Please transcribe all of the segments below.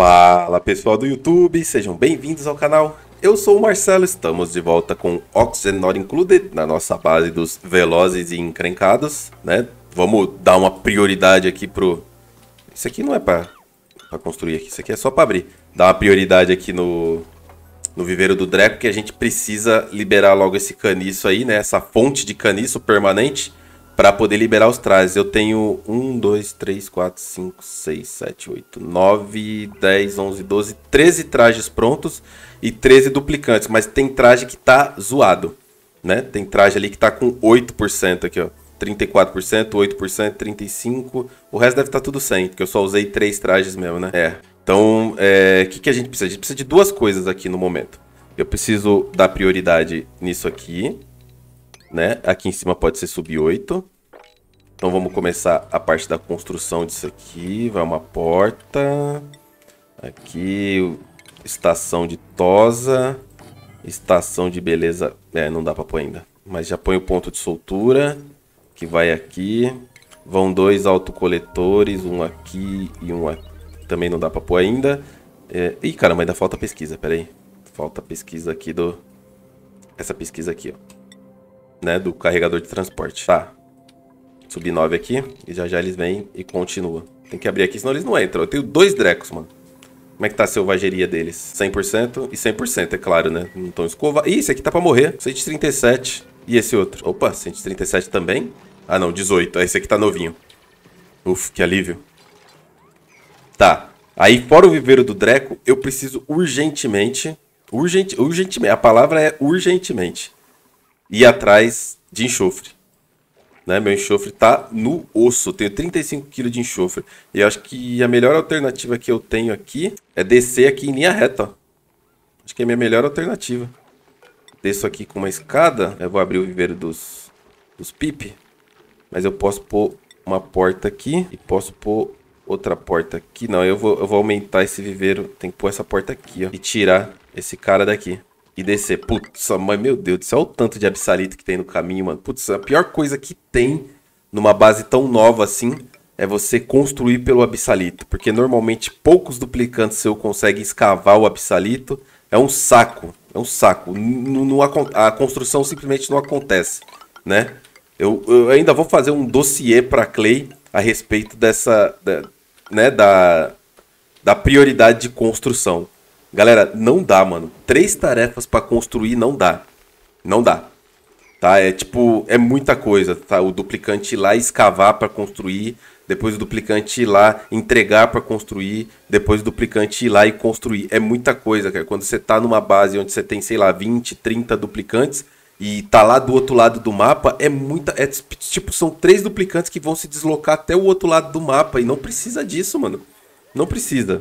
Fala pessoal do YouTube, sejam bem-vindos ao canal. Eu sou o Marcelo, estamos de volta com Oxygen Not Included na nossa base dos velozes e encrencados, né? Vamos dar uma prioridade aqui pro... Isso aqui não é pra, pra construir aqui, isso aqui é só pra abrir. Dar uma prioridade aqui no, no viveiro do Dreco, que a gente precisa liberar logo esse caniço aí, né? Essa fonte de caniço permanente para poder liberar os trajes. Eu tenho 1, 2, 3, 4, 5, 6, 7, 8, 9, 10, 11, 12, 13 trajes prontos e 13 duplicantes. Mas tem traje que tá zoado, né? Tem traje ali que tá com 8% aqui, ó. 34%, 8%, 35%. O resto deve estar tá tudo 100, porque eu só usei 3 trajes mesmo, né? É. Então, o é, que, que a gente precisa? A gente precisa de duas coisas aqui no momento. Eu preciso dar prioridade nisso aqui né? Aqui em cima pode ser sub 8. Então vamos começar a parte da construção disso aqui. Vai uma porta. Aqui, estação de tosa. Estação de beleza. É, não dá pra pôr ainda. Mas já põe o ponto de soltura. Que vai aqui. Vão dois autocoletores. Um aqui e um aqui. Também não dá pra pôr ainda. É... Ih, caramba, ainda falta pesquisa. Pera aí. Falta pesquisa aqui do... Essa pesquisa aqui, ó né, do carregador de transporte. Tá. Subir 9 aqui e já já eles vêm e continuam. Tem que abrir aqui, senão eles não entram. Eu tenho dois Drecos, mano. Como é que tá a selvageria deles? 100% e 100%, é claro, né? Não estão escova. Ih, esse aqui tá pra morrer. 137. E esse outro? Opa, 137 também. Ah, não, 18. Esse aqui tá novinho. Uf, que alívio. Tá. Aí, fora o viveiro do Dreco, eu preciso urgentemente... Urgente, urgentemente. A palavra é urgentemente ir atrás de enxofre. Né? Meu enxofre tá no osso. tenho 35 kg de enxofre. E eu acho que a melhor alternativa que eu tenho aqui é descer aqui em linha reta. Ó. Acho que é a minha melhor alternativa. Desço aqui com uma escada. Eu vou abrir o viveiro dos, dos pip. Mas eu posso pôr uma porta aqui. E posso pôr outra porta aqui. Não, eu vou, eu vou aumentar esse viveiro. Tem que pôr essa porta aqui, ó. E tirar esse cara daqui e descer. Putz, mas meu Deus do céu, o tanto de absalito que tem no caminho, mano. Putz, a pior coisa que tem numa base tão nova assim é você construir pelo absalito. Porque normalmente poucos duplicantes seu conseguem escavar o absalito. É um saco, é um saco. a construção simplesmente não acontece, né? Eu, eu ainda vou fazer um dossiê para Clay a respeito dessa, da, né, da, da prioridade de construção. Galera, não dá, mano. Três tarefas para construir não dá. Não dá. Tá? É tipo, é muita coisa, tá? O duplicante ir lá escavar para construir, depois o duplicante ir lá entregar para construir, depois o duplicante ir lá e construir. É muita coisa, cara. Quando você tá numa base onde você tem, sei lá, 20, 30 duplicantes e tá lá do outro lado do mapa, é muita, é tipo, são três duplicantes que vão se deslocar até o outro lado do mapa e não precisa disso, mano. Não precisa.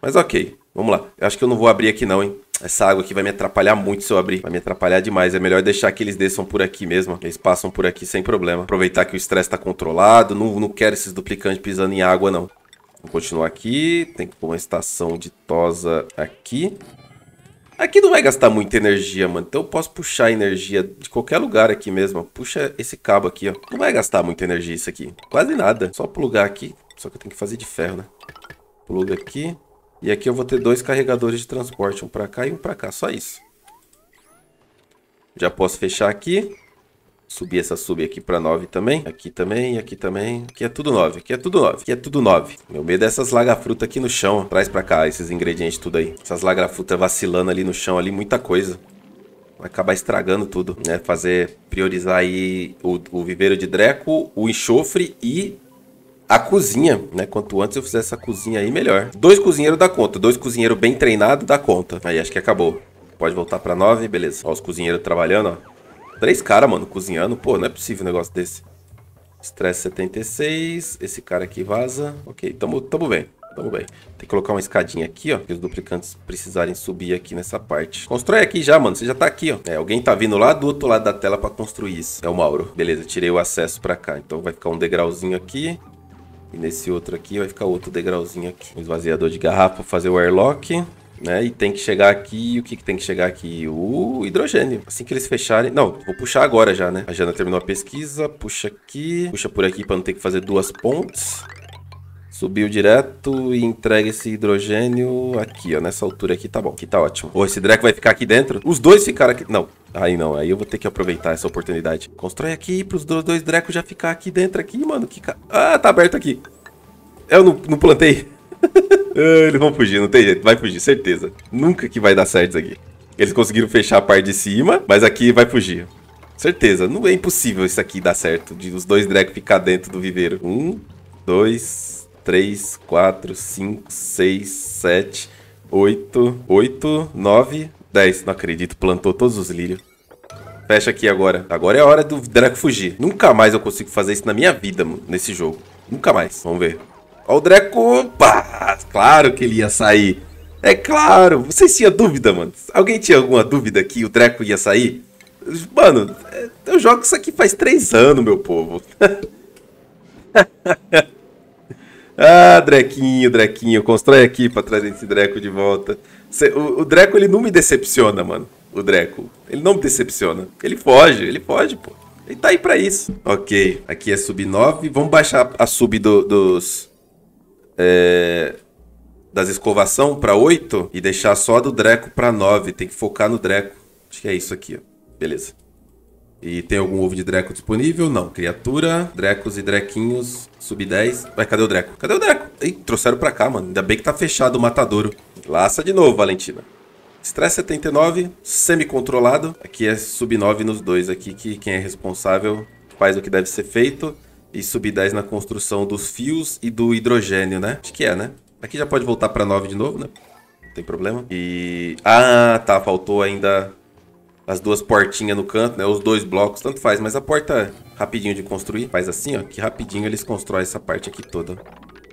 Mas OK. Vamos lá. Eu acho que eu não vou abrir aqui não, hein? Essa água aqui vai me atrapalhar muito se eu abrir. Vai me atrapalhar demais. É melhor deixar que eles desçam por aqui mesmo. Eles passam por aqui sem problema. Aproveitar que o estresse está controlado. Não, não quero esses duplicantes pisando em água, não. Vou continuar aqui. Tem que pôr uma estação de tosa aqui. Aqui não vai gastar muita energia, mano. Então eu posso puxar energia de qualquer lugar aqui mesmo. Puxa esse cabo aqui, ó. Não vai gastar muita energia isso aqui. Quase nada. Só plugar aqui. Só que eu tenho que fazer de ferro, né? Pluga aqui. E aqui eu vou ter dois carregadores de transporte, um para cá e um para cá, só isso. Já posso fechar aqui. Subir essa sub aqui para 9 também. Aqui também, aqui também. Aqui é tudo 9, aqui é tudo 9, aqui é tudo 9. Meu medo é essas lagafrutas aqui no chão. Traz para cá esses ingredientes tudo aí. Essas lagafrutas vacilando ali no chão ali, muita coisa. Vai acabar estragando tudo, né? Fazer, priorizar aí o, o viveiro de dreco, o enxofre e a cozinha, né? Quanto antes eu fizer essa cozinha aí, melhor. Dois cozinheiros dá conta. Dois cozinheiros bem treinados dá conta. Aí, acho que acabou. Pode voltar pra nove, beleza. Ó, os cozinheiros trabalhando, ó. Três caras, mano, cozinhando. Pô, não é possível um negócio desse. Estresse 76. Esse cara aqui vaza. Ok, tamo, tamo bem. Tamo bem. Tem que colocar uma escadinha aqui, ó. Que os duplicantes precisarem subir aqui nessa parte. Constrói aqui já, mano. Você já tá aqui, ó. É, alguém tá vindo lá do outro lado da tela pra construir isso. É o Mauro. Beleza, tirei o acesso pra cá. Então vai ficar um degrauzinho aqui. E nesse outro aqui vai ficar outro degrauzinho aqui. Um esvaziador de garrafa para fazer o airlock. Né? E tem que chegar aqui. O que, que tem que chegar aqui? O hidrogênio. Assim que eles fecharem. Não, vou puxar agora já, né? A Jana terminou a pesquisa. Puxa aqui. Puxa por aqui para não ter que fazer duas pontes. Subiu direto e entrega esse hidrogênio aqui, ó. Nessa altura aqui tá bom. Aqui tá ótimo. Pô, esse Dreco vai ficar aqui dentro. Os dois ficaram aqui. Não. Aí não. Aí eu vou ter que aproveitar essa oportunidade. Constrói aqui pros dois, Drecos já ficar aqui dentro aqui, mano. Que ca... Ah, tá aberto aqui. Eu não, não plantei. Ah, eles vão fugir, não tem jeito. Vai fugir, certeza. Nunca que vai dar certo isso aqui. Eles conseguiram fechar a parte de cima, mas aqui vai fugir. Certeza. Não é impossível isso aqui dar certo. De os dois Drecos ficar dentro do viveiro. Um, dois, três, quatro, cinco, seis, sete, oito, oito, nove, dez. Não acredito, plantou todos os lírios. Fecha aqui agora. Agora é a hora do Draco fugir. Nunca mais eu consigo fazer isso na minha vida, mano, nesse jogo. Nunca mais. Vamos ver. Ó o Draco. Pá, claro que ele ia sair. É claro. Vocês tinham dúvida, mano? Alguém tinha alguma dúvida que o Draco ia sair? Mano, eu jogo isso aqui faz três anos, meu povo. ah, Drequinho, Drequinho. Constrói aqui pra trazer esse Dreco de volta. O, o Dreco, ele não me decepciona, mano. O Dreco. Ele não me decepciona. Ele foge, ele foge, pô. Ele tá aí pra isso. Ok, aqui é sub 9. Vamos baixar a sub do, dos... É, das escovação pra 8 e deixar só do Dreco pra 9. Tem que focar no Dreco. Acho que é isso aqui, ó. Beleza. E tem algum ovo de Dreco disponível? Não. Criatura, Drecos e Drequinhos, sub 10. Vai, cadê o Dreco? Cadê o Dreco? Ih, trouxeram pra cá, mano. Ainda bem que tá fechado o matadouro. Laça de novo, Valentina. Stress 79, semi-controlado. Aqui é sub 9 nos dois aqui, que quem é responsável faz o que deve ser feito. E sub 10 na construção dos fios e do hidrogênio, né? Acho que é, né? Aqui já pode voltar pra 9 de novo, né? Não tem problema. E... Ah, tá. Faltou ainda as duas portinhas no canto, né? Os dois blocos, tanto faz. Mas a porta rapidinho de construir. Faz assim, ó. Que rapidinho eles constroem essa parte aqui toda.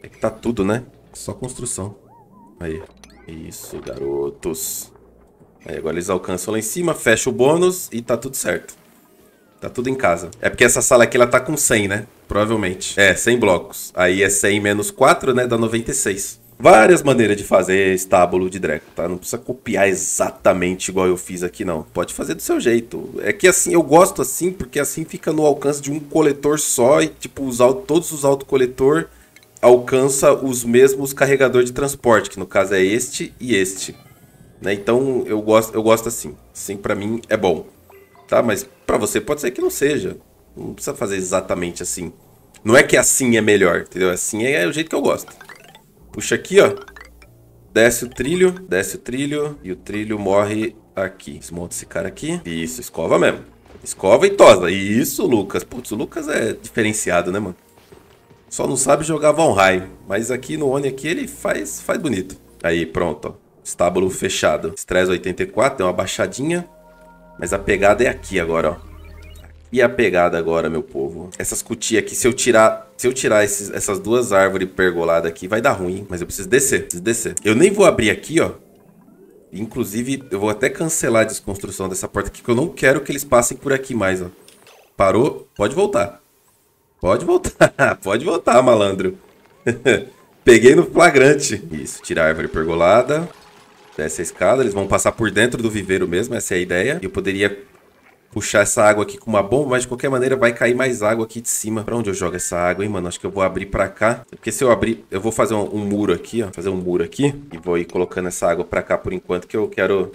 É que tá tudo, né? Só construção. Aí. Isso, garotos. Aí agora eles alcançam lá em cima, fecha o bônus e tá tudo certo. Tá tudo em casa. É porque essa sala aqui, ela tá com 100, né? Provavelmente. É, 100 blocos. Aí é 100 menos 4, né? Dá 96 várias maneiras de fazer estábulo de Dreco, tá? Não precisa copiar exatamente igual eu fiz aqui, não. Pode fazer do seu jeito. É que assim, eu gosto assim, porque assim fica no alcance de um coletor só e, tipo, os, todos os autocoletor alcança os mesmos carregador de transporte, que no caso é este e este. Né? Então eu gosto, eu gosto assim. Assim para mim é bom. Tá? Mas para você pode ser que não seja. Não precisa fazer exatamente assim. Não é que assim é melhor, entendeu? Assim é o jeito que eu gosto. Puxa aqui, ó. Desce o trilho, desce o trilho e o trilho morre aqui. Desmonta esse cara aqui. Isso, escova mesmo. Escova e tosa. Isso, Lucas. Putz, o Lucas é diferenciado, né, mano? Só não sabe jogar Valheim. Mas aqui no Oni aqui ele faz, faz bonito. Aí, pronto, ó. Estábulo fechado. Stress 84, tem uma baixadinha. Mas a pegada é aqui agora, ó. E a pegada agora, meu povo. Essas cutia aqui, se eu tirar, se eu tirar esses, essas duas árvores pergoladas aqui, vai dar ruim. Mas eu preciso descer, preciso descer. Eu nem vou abrir aqui, ó. Inclusive, eu vou até cancelar a desconstrução dessa porta aqui, porque eu não quero que eles passem por aqui mais, ó. Parou? Pode voltar. Pode voltar, pode voltar, malandro. Peguei no flagrante. Isso, tirar a árvore pergolada. Desce a escada, eles vão passar por dentro do viveiro mesmo, essa é a ideia. Eu poderia puxar essa água aqui com uma bomba, mas de qualquer maneira vai cair mais água aqui de cima. Pra onde eu jogo essa água, hein, mano? Acho que eu vou abrir pra cá. Porque se eu abrir, eu vou fazer um, um muro aqui, ó. Fazer um muro aqui. E vou ir colocando essa água pra cá por enquanto, que eu quero...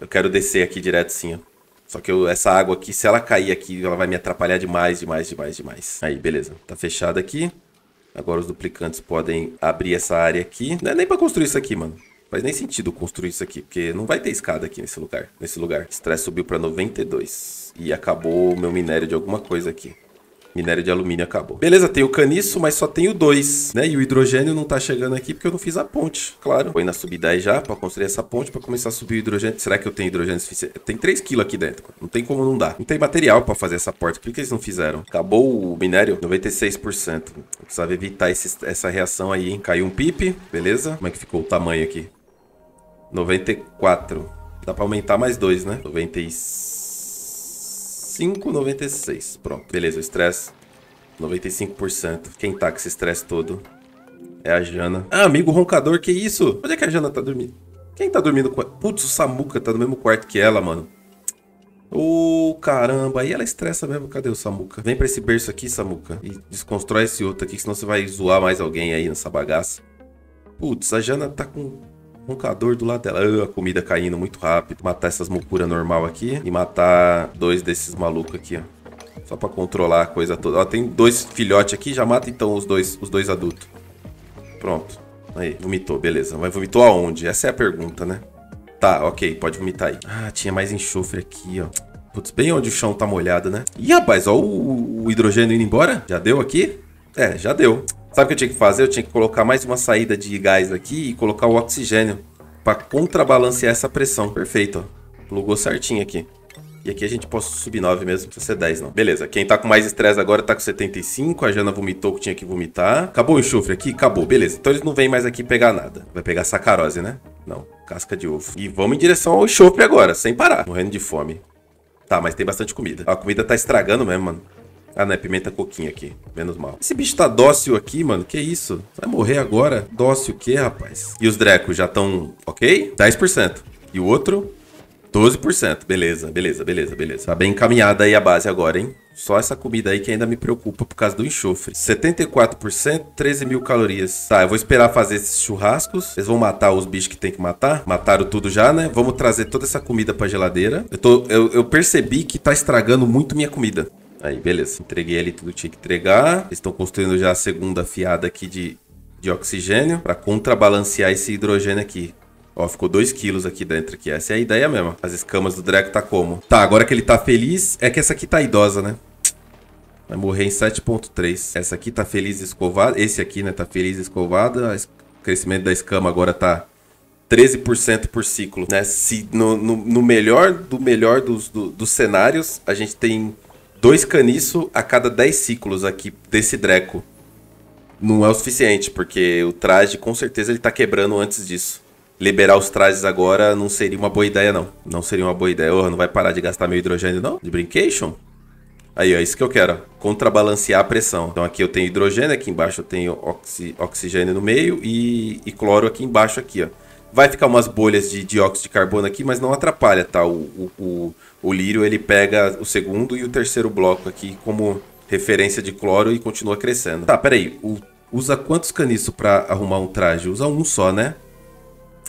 Eu quero descer aqui direto sim, ó. Só que eu, essa água aqui, se ela cair aqui, ela vai me atrapalhar demais, demais, demais, demais. Aí, beleza. Tá fechado aqui. Agora os duplicantes podem abrir essa área aqui. Não é nem pra construir isso aqui, mano. Faz nem sentido construir isso aqui, porque não vai ter escada aqui nesse lugar. Nesse lugar. Estresse subiu para 92. E acabou o meu minério de alguma coisa aqui. Minério de alumínio acabou. Beleza, tem o caniço, mas só tenho dois, né? E o hidrogênio não tá chegando aqui porque eu não fiz a ponte, claro. Foi na subida já pra construir essa ponte pra começar a subir o hidrogênio. Será que eu tenho hidrogênio suficiente? Tem 3 kg aqui dentro. Não tem como não dar. Não tem material pra fazer essa porta. Por que eles não fizeram? Acabou o minério? 96%. Eu precisava evitar esse, essa reação aí, hein? Caiu um pipe, beleza? Como é que ficou o tamanho aqui? 94. Dá pra aumentar mais dois, né? 95, 96. Pronto. Beleza, o estresse. 95%. Quem tá com esse estresse todo? É a Jana. Ah, amigo roncador, que isso? Onde é que a Jana tá dormindo? Quem tá dormindo com... Putz, o Samuca tá no mesmo quarto que ela, mano. Ô, oh, caramba, aí ela estressa mesmo. Cadê o Samuca? Vem pra esse berço aqui, Samuca. E desconstrói esse outro aqui, senão você vai zoar mais alguém aí nessa bagaça. Putz, a Jana tá com roncador do lado dela. Uh, a comida caindo muito rápido. Matar essas mucuras normal aqui. E matar dois desses malucos aqui, ó. Só pra controlar a coisa toda. Ó, tem dois filhotes aqui. Já mata então os dois, os dois adultos. Pronto. Aí, vomitou, beleza. Mas vomitou aonde? Essa é a pergunta, né? Tá, ok, pode vomitar aí. Ah, tinha mais enxofre aqui, ó. Putz, bem onde o chão tá molhado, né? Ih, rapaz, ó o, o hidrogênio indo embora. Já deu aqui? É, já deu. Sabe o que eu tinha que fazer? Eu tinha que colocar mais uma saída de gás aqui e colocar o oxigênio para contrabalancear essa pressão. Perfeito, ó. Plugou certinho aqui. E aqui a gente pode subir 9 mesmo, não precisa ser 10 não. Beleza, quem tá com mais estresse agora tá com 75, a Jana vomitou que tinha que vomitar. Acabou o enxofre aqui? Acabou, beleza. Então eles não vêm mais aqui pegar nada. Vai pegar sacarose, né? Não, casca de ovo. E vamos em direção ao enxofre agora, sem parar. Morrendo de fome. Tá, mas tem bastante comida. A comida tá estragando mesmo, mano. Ah, não, é pimenta coquinha aqui. Menos mal. Esse bicho tá dócil aqui, mano. Que isso? Vai morrer agora? Dócil o quê, rapaz? E os drecos já estão ok? 10%. E o outro? 12%. Beleza, beleza, beleza, beleza. Tá bem encaminhada aí a base agora, hein? Só essa comida aí que ainda me preocupa por causa do enxofre. 74%, 13 mil calorias. Tá, eu vou esperar fazer esses churrascos. Eles vão matar os bichos que tem que matar. Mataram tudo já, né? Vamos trazer toda essa comida pra geladeira. Eu, tô, eu, eu percebi que tá estragando muito minha comida. Aí, beleza. Entreguei ali tudo que tinha que entregar. Eles estão construindo já a segunda fiada aqui de, de oxigênio para contrabalancear esse hidrogênio aqui. Ó, ficou 2 quilos aqui dentro aqui. Essa é a ideia mesmo. As escamas do Draco tá como? Tá, agora que ele tá feliz, é que essa aqui tá idosa, né? Vai morrer em 7.3. Essa aqui tá feliz escovada. Esse aqui, né, tá feliz escovada. O crescimento da escama agora tá 13% por ciclo, né? Se no, no, no melhor do melhor dos, do, dos cenários, a gente tem dois caniços a cada 10 ciclos aqui desse Dreco. Não é o suficiente, porque o traje com certeza ele tá quebrando antes disso. Liberar os trajes agora não seria uma boa ideia, não. Não seria uma boa ideia. Oh, não vai parar de gastar meu hidrogênio, não? De brincation? Aí, ó, isso que eu quero. Contrabalancear a pressão. Então aqui eu tenho hidrogênio, aqui embaixo eu tenho oxi oxigênio no meio e, e cloro aqui embaixo aqui, ó. Vai ficar umas bolhas de dióxido de carbono aqui, mas não atrapalha, tá? O, o, o, lírio ele pega o segundo e o terceiro bloco aqui como referência de cloro e continua crescendo. Tá, peraí. O, usa quantos caniços para arrumar um traje? Usa um só, né?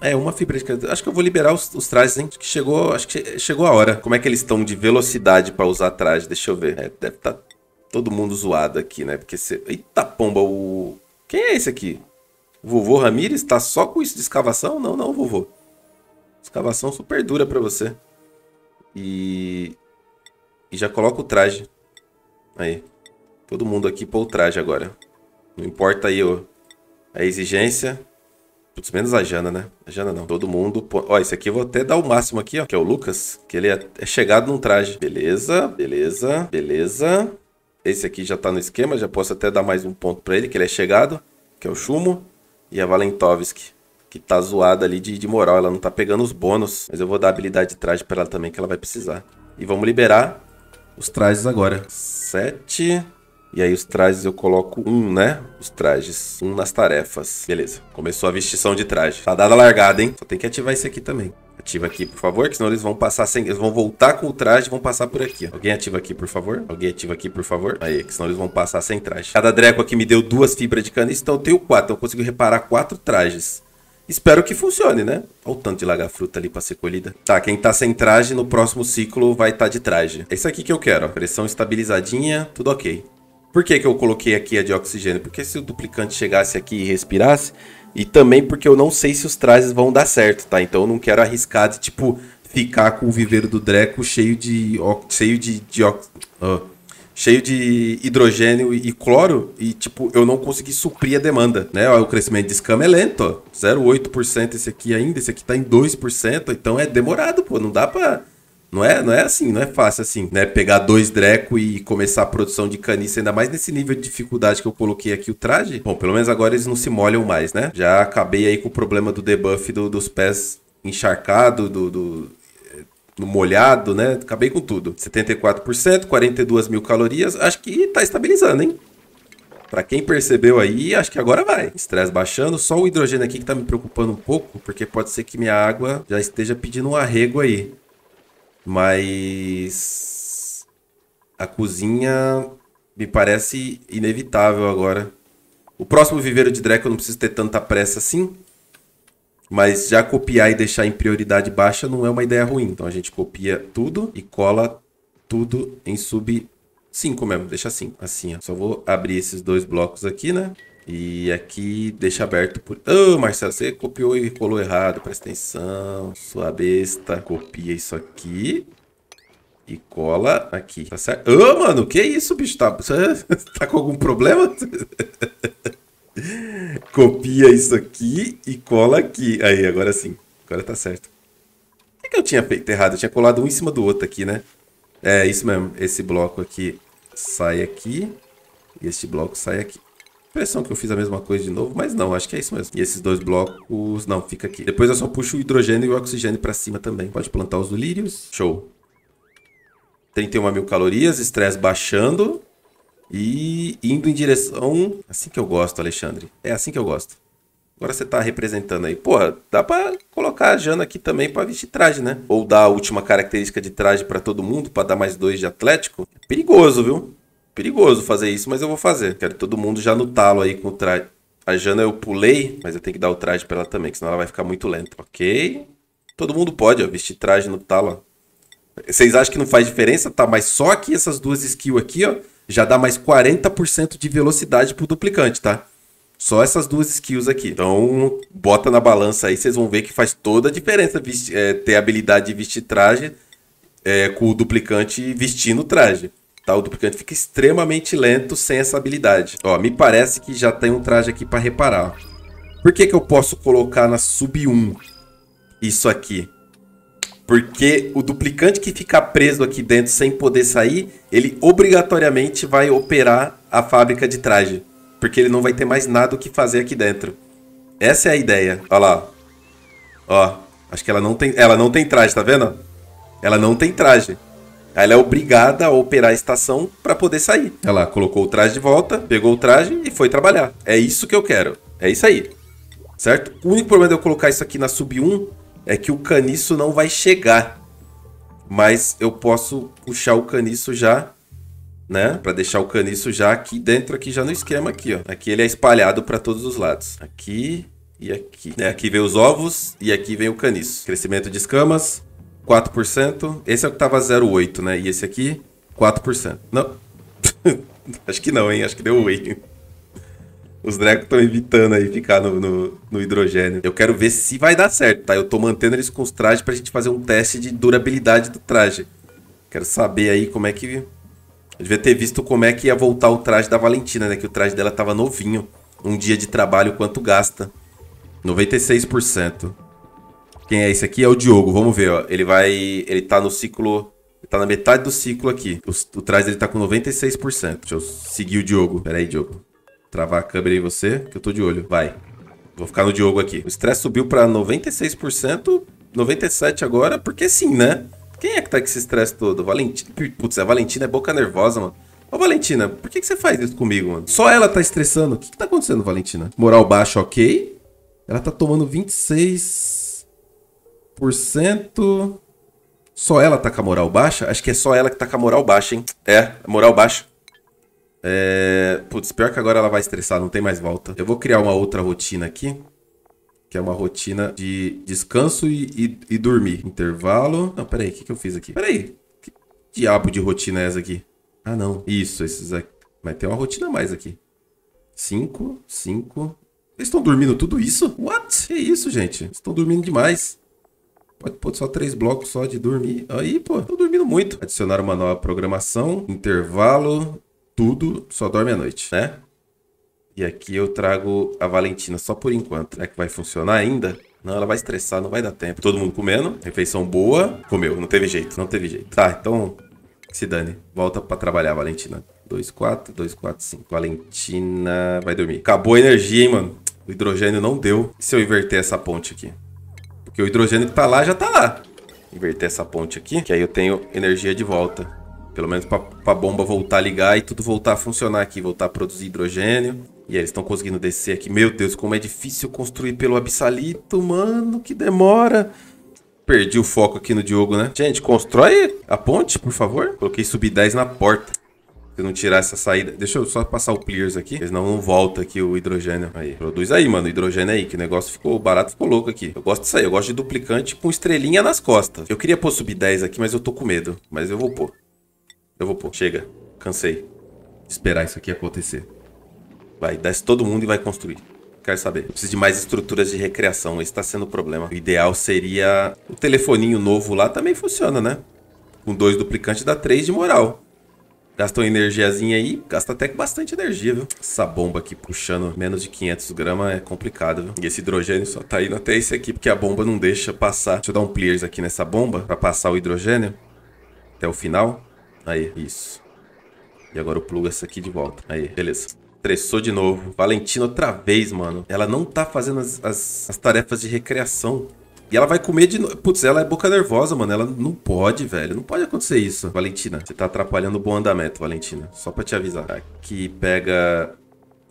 É, uma fibra de Acho que eu vou liberar os, os trajes, hein? Acho que chegou, acho que chegou a hora. Como é que eles estão de velocidade para usar traje? Deixa eu ver. É, deve estar tá todo mundo zoado aqui, né? Porque você... Eita pomba, o... Quem é esse aqui? Vovô Ramires tá só com isso de escavação? Não, não, vovô. Escavação super dura pra você. E... E já coloca o traje. Aí. Todo mundo aqui pôr o traje agora. Não importa aí ó, a exigência. Putz, menos a Jana, né? A Jana não. Todo mundo. Ó, esse aqui eu vou até dar o máximo aqui, ó. Que é o Lucas. Que ele é, é chegado num traje. Beleza, beleza, beleza. Esse aqui já tá no esquema. Já posso até dar mais um ponto pra ele, que ele é chegado. Que é o Chumo e a Valentovski, que tá zoada ali de, de moral. Ela não tá pegando os bônus. Mas eu vou dar habilidade de traje pra ela também, que ela vai precisar. E vamos liberar os trajes agora. Sete. E aí os trajes eu coloco um, né? Os trajes. Um nas tarefas. Beleza. Começou a vestição de traje. Tá dada a largada, hein? Só tem que ativar esse aqui também. Ativa aqui, por favor, que senão eles vão passar sem... Eles vão voltar com o traje e vão passar por aqui. Alguém ativa aqui, por favor? Alguém ativa aqui, por favor? Aí, que senão eles vão passar sem traje. Cada dreco aqui me deu duas fibras de caniço, então eu tenho quatro. Então eu consigo reparar quatro trajes. Espero que funcione, né? Olha o tanto de lagar fruta ali pra ser colhida. Tá, quem tá sem traje no próximo ciclo vai estar tá de traje. É isso aqui que eu quero. Pressão estabilizadinha, tudo ok. Por que que eu coloquei aqui a de oxigênio? Porque se o duplicante chegasse aqui e respirasse, e também porque eu não sei se os trajes vão dar certo, tá? Então eu não quero arriscar de, tipo, ficar com o viveiro do Dreco cheio de. cheio de. de uh, cheio de hidrogênio e cloro e, tipo, eu não consegui suprir a demanda, né? O crescimento de escama é lento, 0,8% esse aqui ainda, esse aqui tá em 2%, então é demorado, pô, não dá pra não é, não é assim, não é fácil assim, né? Pegar dois Dreco e começar a produção de caniça, ainda mais nesse nível de dificuldade que eu coloquei aqui o traje. Bom, pelo menos agora eles não se molham mais, né? Já acabei aí com o problema do debuff do, dos pés encharcado, do, do molhado, né? Acabei com tudo. 74%, 42 mil calorias. Acho que tá estabilizando, hein? Pra quem percebeu aí, acho que agora vai. Estresse baixando. Só o hidrogênio aqui que tá me preocupando um pouco, porque pode ser que minha água já esteja pedindo um arrego aí. Mas a cozinha me parece inevitável agora. O próximo viveiro de Dreco eu não preciso ter tanta pressa assim. Mas já copiar e deixar em prioridade baixa não é uma ideia ruim. Então a gente copia tudo e cola tudo em sub 5 mesmo. Deixa assim, assim, ó. Só vou abrir esses dois blocos aqui, né? E aqui deixa aberto por... Ô, oh, Marcelo, você copiou e colou errado. Presta atenção, sua besta. Copia isso aqui. E cola aqui, tá certo? Ô, oh, mano, que isso, bicho? Tá, tá com algum problema? Copia isso aqui e cola aqui. Aí, agora sim. Agora tá certo. O que, que eu tinha feito errado? Eu tinha colado um em cima do outro aqui, né? É, isso mesmo. Esse bloco aqui sai aqui. E este bloco sai aqui. Impressão que eu fiz a mesma coisa de novo, mas não, acho que é isso mesmo. E esses dois blocos, não, fica aqui. Depois eu só puxo o hidrogênio e o oxigênio para cima também. Pode plantar os lírios. Show. 31 mil calorias, estresse baixando e indo em direção... Assim que eu gosto, Alexandre. É assim que eu gosto. Agora você tá representando aí. Porra, dá pra colocar a Jana aqui também pra vestir traje, né? Ou dar a última característica de traje para todo mundo, para dar mais dois de atlético. Perigoso, viu? Perigoso fazer isso, mas eu vou fazer. Quero todo mundo já no talo aí com o traje. A Jana eu pulei, mas eu tenho que dar o traje pra ela também, que senão ela vai ficar muito lenta. Ok. Todo mundo pode, ó, vestir traje no talo, ó. Vocês acham que não faz diferença? Tá, mas só aqui essas duas skills aqui, ó, já dá mais 40% de velocidade pro duplicante, tá? Só essas duas skills aqui. Então, bota na balança aí, vocês vão ver que faz toda a diferença vestir, é, ter a habilidade de vestir traje é, com o duplicante vestindo traje. O duplicante fica extremamente lento sem essa habilidade. Ó, me parece que já tem um traje aqui para reparar. Por que, que eu posso colocar na sub 1 isso aqui? Porque o duplicante que ficar preso aqui dentro sem poder sair, ele obrigatoriamente vai operar a fábrica de traje. Porque ele não vai ter mais nada o que fazer aqui dentro. Essa é a ideia. Olha lá. Ó, acho que ela não tem, ela não tem traje, tá vendo? Ela não tem traje. Ela é obrigada a operar a estação para poder sair. Ela colocou o traje de volta, pegou o traje e foi trabalhar. É isso que eu quero. É isso aí. Certo? O único problema de eu colocar isso aqui na sub 1 é que o caniço não vai chegar. Mas eu posso puxar o caniço já, né? Para deixar o caniço já aqui dentro, aqui já no esquema aqui, ó. Aqui ele é espalhado para todos os lados. Aqui e aqui. Né? Aqui vem os ovos e aqui vem o caniço. Crescimento de escamas, 4%. Esse é o que tava 0,8, né? E esse aqui, 4%. Não. Acho que não, hein? Acho que deu whey. Os drecos estão evitando aí ficar no, no, no, hidrogênio. Eu quero ver se vai dar certo, tá? Eu tô mantendo eles com os trajes pra gente fazer um teste de durabilidade do traje. Quero saber aí como é que... Eu devia ter visto como é que ia voltar o traje da Valentina, né? Que o traje dela tava novinho. Um dia de trabalho, quanto gasta. 96%. Quem é esse aqui? É o Diogo. Vamos ver, ó. Ele vai. Ele tá no ciclo. Tá na metade do ciclo aqui. O, o trás dele tá com 96%. Deixa eu seguir o Diogo. Pera aí, Diogo. Travar a câmera em você, que eu tô de olho. Vai. Vou ficar no Diogo aqui. O estresse subiu pra 96%. 97% agora, porque sim, né? Quem é que tá com esse estresse todo? Valentina. Putz, a Valentina é boca nervosa, mano. Ô, Valentina, por que, que você faz isso comigo, mano? Só ela tá estressando. O que, que tá acontecendo, Valentina? Moral baixo, ok. Ela tá tomando 26 cento Só ela tá com a moral baixa? Acho que é só ela que tá com a moral baixa, hein? É, moral baixa. É... Putz, pior que agora ela vai estressar, não tem mais volta. Eu vou criar uma outra rotina aqui. Que é uma rotina de descanso e, e, e dormir. Intervalo. Não, peraí, o que, que eu fiz aqui? Peraí. Que diabo de rotina é essa aqui? Ah, não. Isso, esses aqui. Mas tem uma rotina a mais aqui. 5, 5. Eles estão dormindo tudo isso? What? Que isso, gente? Estão dormindo demais. Pode pôr só três blocos só de dormir. Aí, pô, tô dormindo muito. Adicionar uma nova programação, intervalo, tudo, só dorme à noite, né? E aqui eu trago a Valentina só por enquanto. Será que vai funcionar ainda? Não, ela vai estressar, não vai dar tempo. Todo mundo comendo, refeição boa. Comeu, não teve jeito, não teve jeito. Tá, então se dane. Volta pra trabalhar, Valentina. 2, 4, 2, 4, 5. Valentina vai dormir. Acabou a energia, hein, mano? O hidrogênio não deu. E se eu inverter essa ponte aqui? Porque o hidrogênio que tá lá já tá lá. Inverter essa ponte aqui, que aí eu tenho energia de volta. Pelo menos pra, pra bomba voltar a ligar e tudo voltar a funcionar aqui. Voltar a produzir hidrogênio. E aí eles estão conseguindo descer aqui. Meu Deus, como é difícil construir pelo abissalito, mano. Que demora. Perdi o foco aqui no Diogo, né? Gente, constrói a ponte, por favor. Coloquei sub 10 na porta. Se não tirar essa saída. Deixa eu só passar o clears aqui. Senão não volta aqui o hidrogênio. Aí. Produz aí, mano. Hidrogênio aí. Que o negócio ficou barato, ficou louco aqui. Eu gosto disso aí. Eu gosto de duplicante com estrelinha nas costas. Eu queria pôr sub 10 aqui, mas eu tô com medo. Mas eu vou pôr. Eu vou pôr. Chega. Cansei. Esperar isso aqui acontecer. Vai, desce todo mundo e vai construir. Quero saber. Eu preciso de mais estruturas de recreação. Esse tá sendo o problema. O ideal seria... O telefoninho novo lá também funciona, né? Com dois duplicantes dá três de moral. Gasta uma energiazinha aí, gasta até bastante energia, viu? Essa bomba aqui puxando menos de 500 gramas é complicado, viu? E esse hidrogênio só tá indo até esse aqui, porque a bomba não deixa passar. Deixa eu dar um clears aqui nessa bomba, pra passar o hidrogênio até o final. Aí, isso. E agora eu plugo essa aqui de volta. Aí, beleza. Estressou de novo. Valentina outra vez, mano. Ela não tá fazendo as, as, as tarefas de recreação. E ela vai comer de novo. Putz, ela é boca nervosa, mano. Ela não pode, velho. Não pode acontecer isso. Valentina, você tá atrapalhando o bom andamento, Valentina. Só pra te avisar. Aqui pega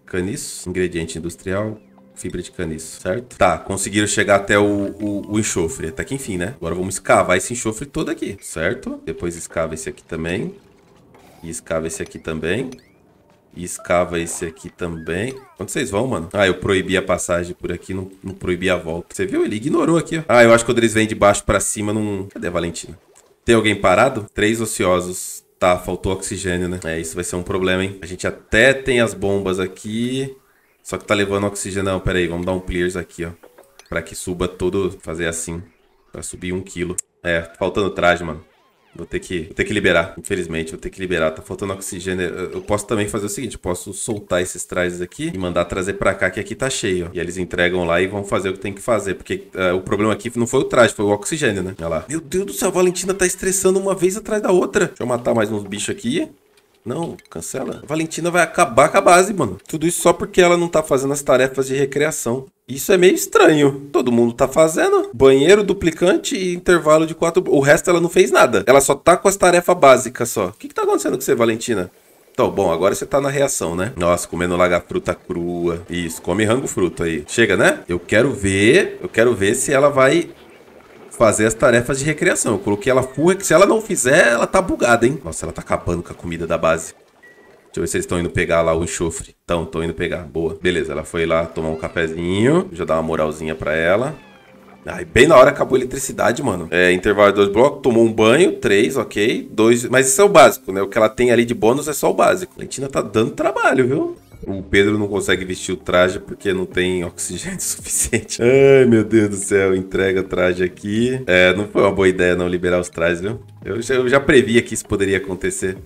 caniço, ingrediente industrial, fibra de caniço, certo? Tá, conseguiram chegar até o, o, o, enxofre. Até que enfim, né? Agora vamos escavar esse enxofre todo aqui, certo? Depois escava esse aqui também. E escava esse aqui também. E escava esse aqui também. Onde vocês vão, mano? Ah, eu proibi a passagem por aqui, não, não proibi a volta. Você viu? Ele ignorou aqui, ó. Ah, eu acho que quando eles vêm de baixo pra cima, não... Cadê a Valentina? Tem alguém parado? Três ociosos. Tá, faltou oxigênio, né? É, isso vai ser um problema, hein? A gente até tem as bombas aqui. Só que tá levando oxigênio. Não, pera aí, vamos dar um clears aqui, ó. Pra que suba todo... Fazer assim. Pra subir um quilo. É, faltando traje, mano. Vou ter que, vou ter que liberar, infelizmente, vou ter que liberar. Tá faltando oxigênio. Eu posso também fazer o seguinte, posso soltar esses trajes aqui e mandar trazer pra cá, que aqui tá cheio. E eles entregam lá e vão fazer o que tem que fazer, porque uh, o problema aqui não foi o traje, foi o oxigênio, né? Olha lá. Meu Deus do céu, a Valentina tá estressando uma vez atrás da outra. Deixa eu matar mais uns bichos aqui. Não, cancela. A Valentina vai acabar com a base, mano. Tudo isso só porque ela não tá fazendo as tarefas de recreação. Isso é meio estranho. Todo mundo tá fazendo. Banheiro, duplicante e intervalo de quatro... O resto ela não fez nada. Ela só tá com as tarefas básicas só. O que que tá acontecendo com você, Valentina? Então, bom, agora você tá na reação, né? Nossa, comendo fruta crua. Isso, come rango fruto aí. Chega, né? Eu quero ver, eu quero ver se ela vai fazer as tarefas de recreação. Eu coloquei ela full, que se ela não fizer, ela tá bugada, hein? Nossa, ela tá acabando com a comida da base. Deixa eu ver se eles estão indo pegar lá o enxofre. Então, estão indo pegar. Boa. Beleza, ela foi lá tomar um cafezinho. Já dar uma moralzinha pra ela. Ai, bem na hora acabou a eletricidade, mano. É, intervalo de dois blocos, tomou um banho, três, ok. Dois. Mas isso é o básico, né? O que ela tem ali de bônus é só o básico. A Lentina tá dando trabalho, viu? O Pedro não consegue vestir o traje porque não tem oxigênio suficiente. Ai, meu Deus do céu. Entrega o traje aqui. É, não foi uma boa ideia não liberar os trajes, viu? Eu já, eu já previa que isso poderia acontecer.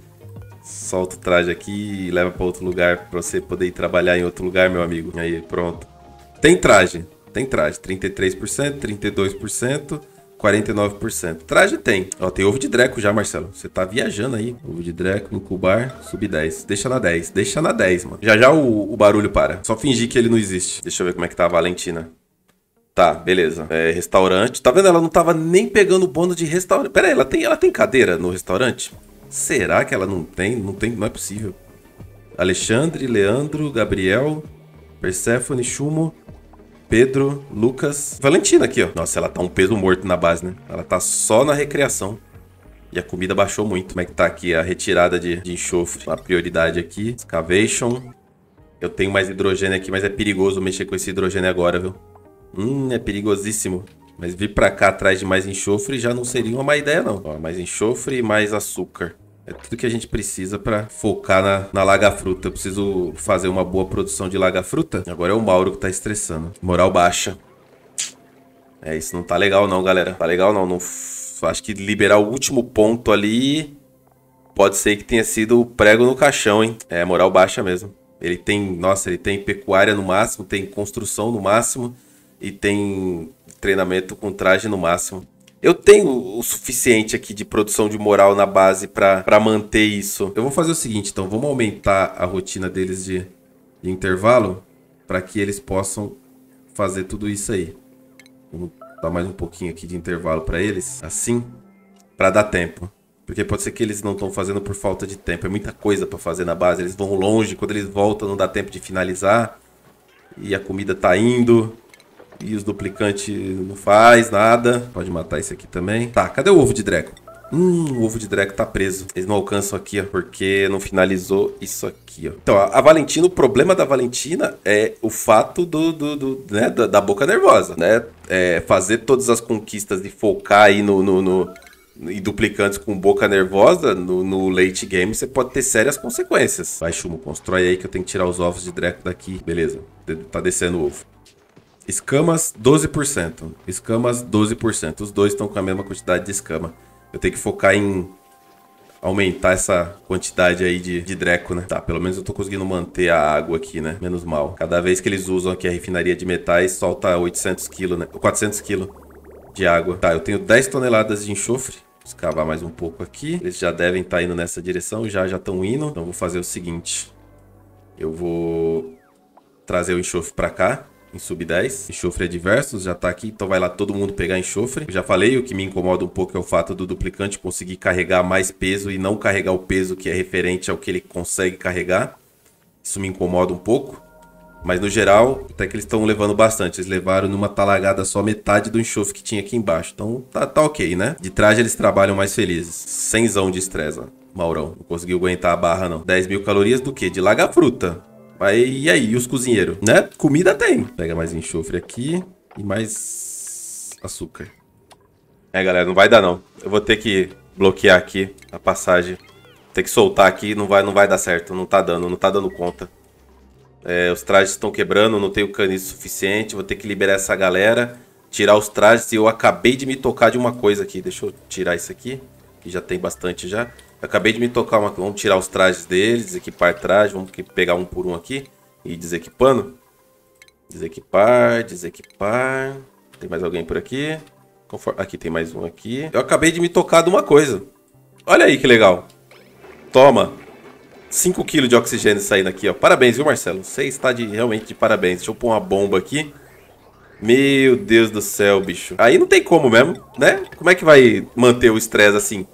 Solta o traje aqui e leva para outro lugar para você poder ir trabalhar em outro lugar, meu amigo. Aí, pronto. Tem traje. Tem traje. 33%, 32%. 49%. Traje tem. Ó, tem ovo de dreco já, Marcelo. Você tá viajando aí. Ovo de dreco, incubar, sub 10. Deixa na 10. Deixa na 10, mano. Já já o, o barulho para. Só fingir que ele não existe. Deixa eu ver como é que tá a Valentina. Tá, beleza. É, restaurante. Tá vendo? Ela não tava nem pegando bônus de restaurante. Pera aí, ela tem, ela tem cadeira no restaurante? Será que ela não tem? Não tem, não é possível. Alexandre, Leandro, Gabriel, Persephone, Chumo, Pedro, Lucas, Valentina aqui, ó. Nossa, ela tá um peso morto na base, né? Ela tá só na recreação. E a comida baixou muito. Como é que tá aqui a retirada de, de enxofre? A prioridade aqui. Excavation. Eu tenho mais hidrogênio aqui, mas é perigoso mexer com esse hidrogênio agora, viu? Hum, é perigosíssimo. Mas vir pra cá atrás de mais enxofre já não seria uma má ideia, não. Ó, mais enxofre e mais açúcar. É tudo que a gente precisa para focar na, na laga-fruta. Eu preciso fazer uma boa produção de laga-fruta. Agora é o Mauro que tá estressando. Moral baixa. É, isso não tá legal não, galera. Tá legal não. não acho que liberar o último ponto ali... Pode ser que tenha sido prego no caixão, hein? É, moral baixa mesmo. Ele tem... Nossa, ele tem pecuária no máximo, tem construção no máximo. E tem treinamento com traje no máximo. Eu tenho o suficiente aqui de produção de moral na base para manter isso. Eu vou fazer o seguinte, então, vamos aumentar a rotina deles de, de intervalo para que eles possam fazer tudo isso aí. Vamos dar mais um pouquinho aqui de intervalo para eles, assim, para dar tempo. Porque pode ser que eles não estão fazendo por falta de tempo. É muita coisa para fazer na base. Eles vão longe. Quando eles voltam, não dá tempo de finalizar. E a comida tá indo. E os duplicantes não faz nada. Pode matar esse aqui também. Tá, cadê o ovo de Dreco? Hum, o ovo de Dreco tá preso. Eles não alcançam aqui, ó, porque não finalizou isso aqui, ó. Então, a Valentina, o problema da Valentina é o fato do, do, do né, da, da, boca nervosa, né? É fazer todas as conquistas e focar aí no, no, no e duplicantes com boca nervosa no, no, late game, você pode ter sérias consequências. Vai, Chumo, constrói aí que eu tenho que tirar os ovos de Dreco daqui. Beleza, tá descendo o ovo. Escamas, 12%. Escamas, 12%. Os dois estão com a mesma quantidade de escama. Eu tenho que focar em aumentar essa quantidade aí de, de Dreco, né? Tá, pelo menos eu tô conseguindo manter a água aqui, né? Menos mal. Cada vez que eles usam aqui a refinaria de metais, solta 800 kg, né? 400 kg de água. Tá, eu tenho 10 toneladas de enxofre. Vou escavar mais um pouco aqui. Eles já devem estar tá indo nessa direção, já já estão indo. Então vou fazer o seguinte. Eu vou trazer o enxofre para cá em sub 10. Enxofre é diversos, já tá aqui, então vai lá todo mundo pegar enxofre. Eu já falei, o que me incomoda um pouco é o fato do duplicante conseguir carregar mais peso e não carregar o peso que é referente ao que ele consegue carregar. Isso me incomoda um pouco. Mas no geral, até que eles estão levando bastante. Eles levaram numa talagada só metade do enxofre que tinha aqui embaixo. Então tá, tá ok, né? De traje eles trabalham mais felizes. Senzão de estresse, Maurão. Não conseguiu aguentar a barra, não. 10 mil calorias do quê? De laga fruta. Mas e aí, e os cozinheiros? Né? Comida tem. Pega mais enxofre aqui e mais açúcar. É, galera, não vai dar não. Eu vou ter que bloquear aqui a passagem. Ter que soltar aqui, não vai, não vai dar certo. Não tá dando, não tá dando conta. É, os trajes estão quebrando, não tenho caniço suficiente. Vou ter que liberar essa galera. Tirar os trajes e eu acabei de me tocar de uma coisa aqui. Deixa eu tirar isso aqui, que já tem bastante já. Acabei de me tocar uma. Vamos tirar os trajes deles, desequipar traje. Vamos pegar um por um aqui e desequipando. Desequipar, desequipar. Tem mais alguém por aqui? Aqui tem mais um aqui. Eu acabei de me tocar de uma coisa. Olha aí que legal. Toma. 5 kg de oxigênio saindo aqui, ó. Parabéns, viu, Marcelo? Você está de, realmente de parabéns. Deixa eu pôr uma bomba aqui. Meu Deus do céu, bicho. Aí não tem como mesmo, né? Como é que vai manter o estresse assim?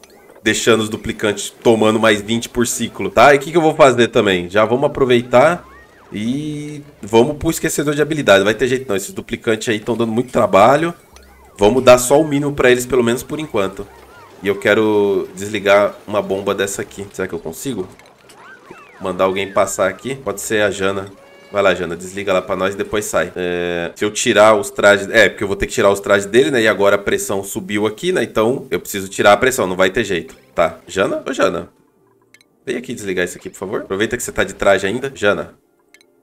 Deixando os duplicantes tomando mais 20 por ciclo, tá? E o que, que eu vou fazer também? Já vamos aproveitar e vamos pro esquecedor de habilidade. Vai ter jeito não, esses duplicantes aí estão dando muito trabalho. Vamos dar só o mínimo para eles, pelo menos por enquanto. E eu quero desligar uma bomba dessa aqui. Será que eu consigo? Mandar alguém passar aqui. Pode ser a Jana. Vai lá, Jana, desliga lá pra nós e depois sai. É, se eu tirar os trajes... É, porque eu vou ter que tirar os trajes dele, né? E agora a pressão subiu aqui, né? Então eu preciso tirar a pressão, não vai ter jeito. Tá, Jana? Ô, Jana. Vem aqui desligar isso aqui, por favor. Aproveita que você tá de traje ainda. Jana,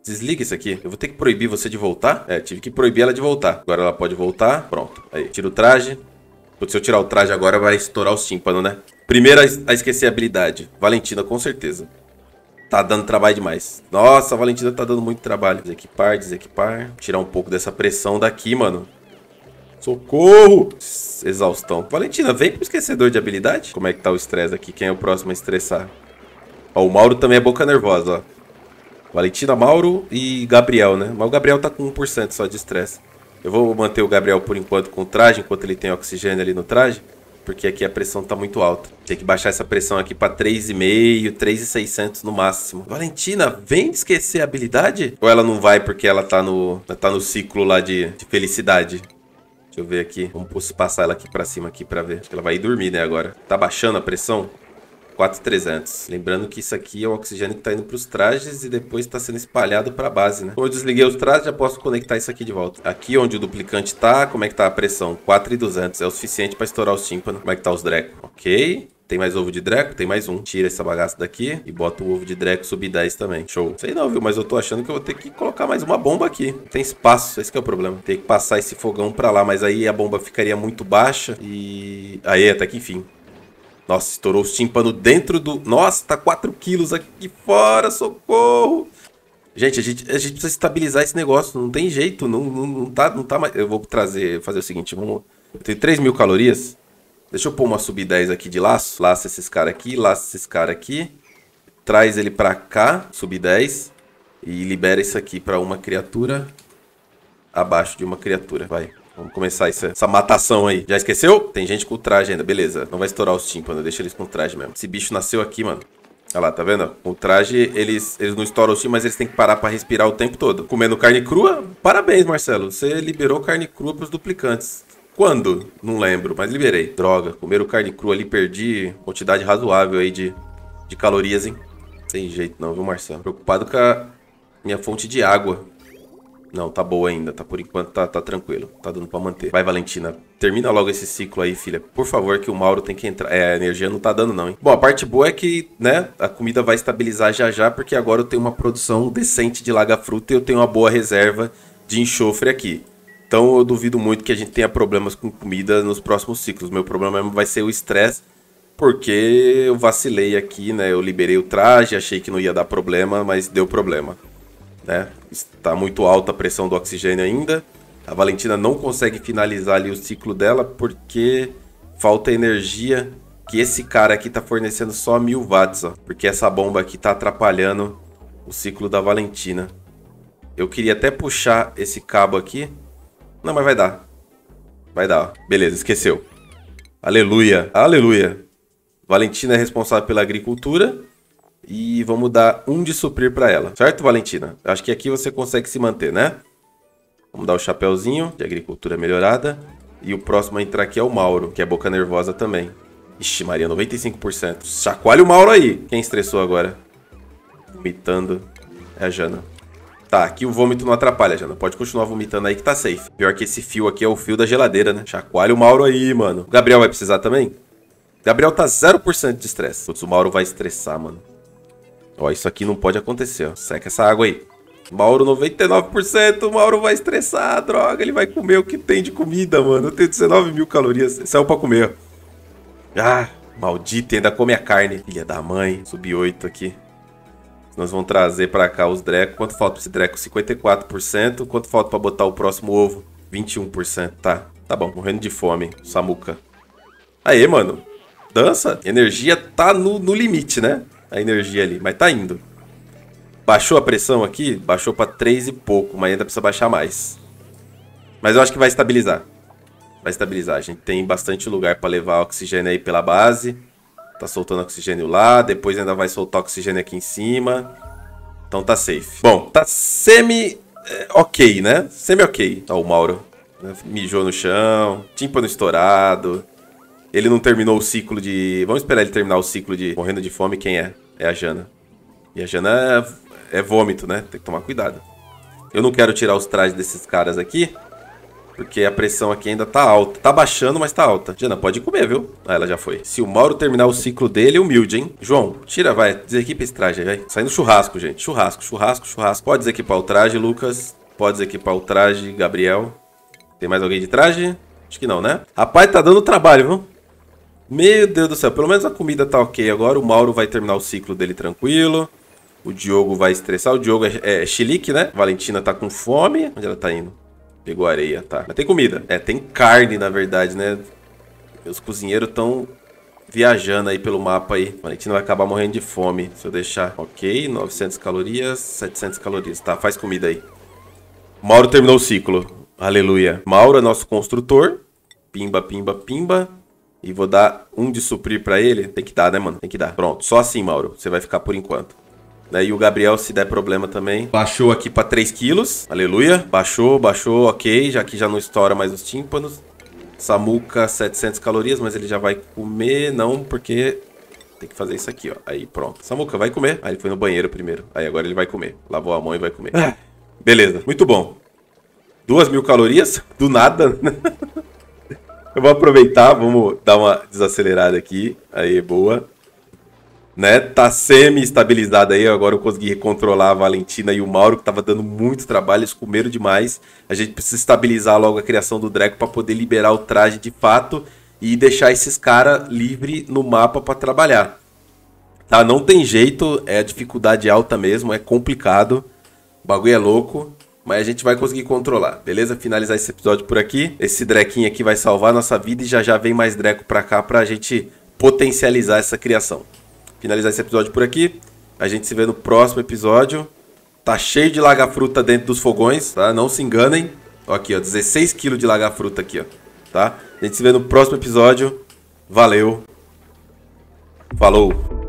desliga isso aqui. Eu vou ter que proibir você de voltar? É, tive que proibir ela de voltar. Agora ela pode voltar. Pronto. Aí, tira o traje. Putz, se eu tirar o traje agora, vai estourar os tímpanos, né? Primeiro a esquecer a habilidade. Valentina, com certeza. Tá dando trabalho demais. Nossa, a Valentina tá dando muito trabalho. Desequipar, desequipar. Tirar um pouco dessa pressão daqui, mano. Socorro! Exaustão. Valentina, vem pro esquecedor de habilidade. Como é que tá o estresse aqui? Quem é o próximo a estressar? Ó, o Mauro também é boca nervosa, ó. Valentina, Mauro e Gabriel, né? Mas o Gabriel tá com 1% só de estresse. Eu vou manter o Gabriel por enquanto com o traje, enquanto ele tem oxigênio ali no traje porque aqui a pressão tá muito alta. Tem que baixar essa pressão aqui pra 3,5, 3,600 no máximo. Valentina, vem esquecer a habilidade? Ou ela não vai porque ela tá no, tá no ciclo lá de, de felicidade? Deixa eu ver aqui. Vamos passar ela aqui pra cima aqui pra ver. Acho que ela vai ir dormir, né, agora. Tá baixando a pressão? 4,300. Lembrando que isso aqui é o oxigênio que está indo para os trajes e depois está sendo espalhado para a base, né? Como eu desliguei os trajes, já posso conectar isso aqui de volta. Aqui onde o duplicante está, como é que está a pressão? 4,200. É o suficiente para estourar os tímpanos. Como é que tá os Dreco? Ok. Tem mais ovo de Dreco? Tem mais um. Tira essa bagaça daqui e bota o ovo de Dreco sub 10 também. Show. Sei não, viu? Mas eu tô achando que eu vou ter que colocar mais uma bomba aqui. Não tem espaço. Esse é o problema. Tem que passar esse fogão pra lá. Mas aí a bomba ficaria muito baixa. E... Aí, até que enfim. Nossa, estourou os tímpanos dentro do... Nossa, tá 4 quilos aqui fora, socorro! Gente a, gente, a gente precisa estabilizar esse negócio, não tem jeito, não, não, não, tá, não tá mais... Eu vou trazer, fazer o seguinte, vamos... Eu tenho 3 mil calorias, deixa eu pôr uma sub 10 aqui de laço, laça esses caras aqui, laça esses caras aqui, traz ele pra cá, sub 10, e libera isso aqui pra uma criatura abaixo de uma criatura, vai. Vamos começar essa, essa matação aí. Já esqueceu? Tem gente com traje ainda. Beleza. Não vai estourar os tímpanos. Deixa eles com traje mesmo. Esse bicho nasceu aqui, mano. Olha lá, tá vendo? O traje, eles, eles não estouram o time, mas eles têm que parar pra respirar o tempo todo. Comendo carne crua? Parabéns, Marcelo. Você liberou carne crua pros duplicantes. Quando? Não lembro, mas liberei. Droga, comeram carne crua ali, perdi quantidade razoável aí de, de calorias, hein? Sem jeito não, viu, Marcelo? Preocupado com a minha fonte de água. Não, tá boa ainda, tá por enquanto tá, tá tranquilo, tá dando pra manter. Vai, Valentina, termina logo esse ciclo aí, filha. Por favor, que o Mauro tem que entrar. É, a energia não tá dando não, hein. Bom, a parte boa é que, né, a comida vai estabilizar já já, porque agora eu tenho uma produção decente de laga-fruta e eu tenho uma boa reserva de enxofre aqui. Então eu duvido muito que a gente tenha problemas com comida nos próximos ciclos. Meu problema vai ser o estresse, porque eu vacilei aqui, né, eu liberei o traje, achei que não ia dar problema, mas deu problema né? Está muito alta a pressão do oxigênio ainda. A Valentina não consegue finalizar ali o ciclo dela porque falta energia que esse cara aqui está fornecendo só mil watts, ó, porque essa bomba aqui está atrapalhando o ciclo da Valentina. Eu queria até puxar esse cabo aqui. Não, mas vai dar. Vai dar. Ó. Beleza, esqueceu. Aleluia. Aleluia. Valentina é responsável pela agricultura. E vamos dar um de suprir para ela. Certo, Valentina? Acho que aqui você consegue se manter, né? Vamos dar o chapéuzinho de agricultura melhorada. E o próximo a entrar aqui é o Mauro, que é boca nervosa também. Ixi, Maria, 95%. Chacoalha o Mauro aí. Quem estressou agora? Vomitando. É a Jana. Tá, aqui o vômito não atrapalha, Jana. Pode continuar vomitando aí que tá safe. Pior que esse fio aqui é o fio da geladeira, né? Chacoalha o Mauro aí, mano. O Gabriel vai precisar também? Gabriel tá 0% de estresse. Putz, o Mauro vai estressar, mano. Ó, isso aqui não pode acontecer, ó. Seca essa água aí. Mauro 99%, o Mauro vai estressar, droga, ele vai comer o que tem de comida, mano. Eu tenho 19 mil calorias, saiu pra comer. Ah, maldito, ainda come a carne. Filha da mãe, sub 8 aqui. Nós vamos trazer pra cá os drecos. Quanto falta pra esse dreco? 54%. Quanto falta pra botar o próximo ovo? 21%, tá. Tá bom, morrendo de fome, Samuca. Aê, mano. Dança. Energia tá no, no limite, né? A energia ali, mas tá indo. Baixou a pressão aqui? Baixou para 3 e pouco, mas ainda precisa baixar mais. Mas eu acho que vai estabilizar. Vai estabilizar. A gente tem bastante lugar para levar oxigênio aí pela base. Tá soltando oxigênio lá, depois ainda vai soltar oxigênio aqui em cima. Então tá safe. Bom, tá semi é, ok, né? Semi ok. Ó, o Mauro né? mijou no chão, tímpano estourado. Ele não terminou o ciclo de. Vamos esperar ele terminar o ciclo de morrendo de fome. Quem é? É a Jana. E a Jana é, é vômito, né? Tem que tomar cuidado. Eu não quero tirar os trajes desses caras aqui. Porque a pressão aqui ainda tá alta. Tá baixando, mas tá alta. Jana, pode comer, viu? Ah, ela já foi. Se o Mauro terminar o ciclo dele, humilde, hein? João, tira, vai. Desequipa esse traje, vai. Saindo churrasco, gente. Churrasco, churrasco, churrasco. Pode desequipar o traje, Lucas. Pode desequipar o traje, Gabriel. Tem mais alguém de traje? Acho que não, né? Rapaz, tá dando trabalho, viu? Meu Deus do céu, pelo menos a comida tá ok agora. O Mauro vai terminar o ciclo dele tranquilo. O Diogo vai estressar. O Diogo é, é chilique, né? Valentina tá com fome. Onde ela tá indo? Pegou areia, tá. Mas tem comida. É, tem carne, na verdade, né? Os cozinheiros estão viajando aí pelo mapa aí. Valentina vai acabar morrendo de fome. Se eu deixar, ok. 900 calorias, 700 calorias. Tá, faz comida aí. Mauro terminou o ciclo. Aleluia. Mauro é nosso construtor. Pimba, pimba, pimba. E vou dar um de suprir pra ele. Tem que dar, né, mano? Tem que dar. Pronto. Só assim, Mauro. Você vai ficar por enquanto. Né? E o Gabriel, se der problema também. Baixou aqui pra 3 quilos. Aleluia. Baixou, baixou. Ok. Já que já não estoura mais os tímpanos. Samuca, 700 calorias. Mas ele já vai comer. Não, porque... Tem que fazer isso aqui, ó. Aí, pronto. Samuca, vai comer. Aí ele foi no banheiro primeiro. Aí agora ele vai comer. Lavou a mão e vai comer. Ah. Beleza. Muito bom. Duas mil calorias. Do nada. Eu vou aproveitar, vamos dar uma desacelerada aqui. Aí, boa. Né? Tá semi-estabilizado aí. Agora eu consegui controlar a Valentina e o Mauro, que tava dando muito trabalho. Eles comeram demais. A gente precisa estabilizar logo a criação do Draco para poder liberar o traje de fato e deixar esses caras livre no mapa para trabalhar. Tá? Não tem jeito, é dificuldade alta mesmo, é complicado. O bagulho é louco. Mas a gente vai conseguir controlar, beleza? Finalizar esse episódio por aqui. Esse drequinho aqui vai salvar a nossa vida e já já vem mais dreco pra cá pra gente potencializar essa criação. Finalizar esse episódio por aqui. A gente se vê no próximo episódio. Tá cheio de laga-fruta dentro dos fogões, tá? Não se enganem. Aqui, ó, 16 kg de laga-fruta aqui, ó, tá? A gente se vê no próximo episódio. Valeu. Falou.